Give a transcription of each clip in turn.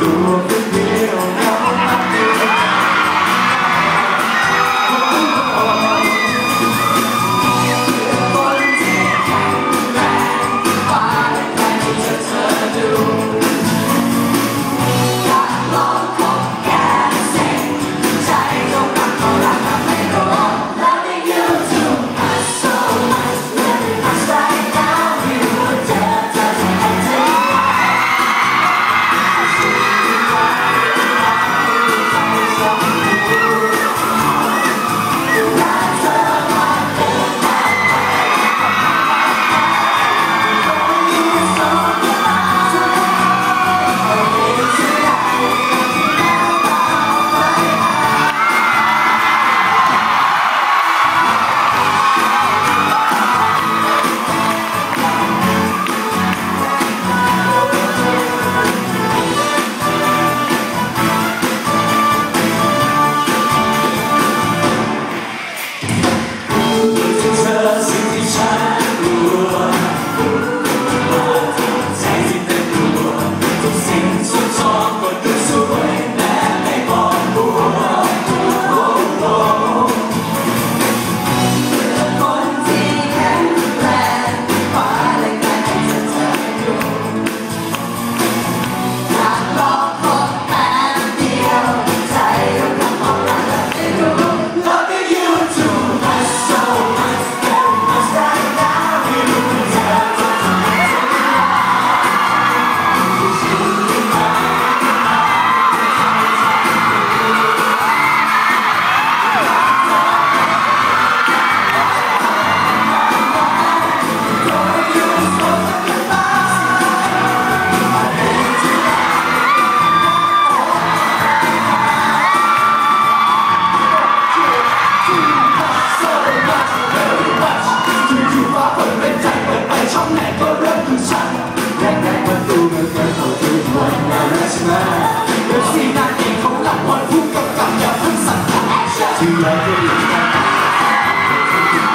door อซีนางเอกของละครผู้กำกับอย่าเพิ่งสนขาที่เราจะอยู่กันต้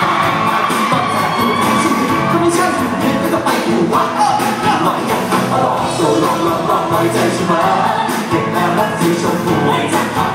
องแทนตัวแทนชีวิตไม่ใช่ถึงเพชก็ไปดูวัดหน่อยากกลับมอกตัอกอกอกน้ใจใช่ไหมเด็กน่ารักสีชมู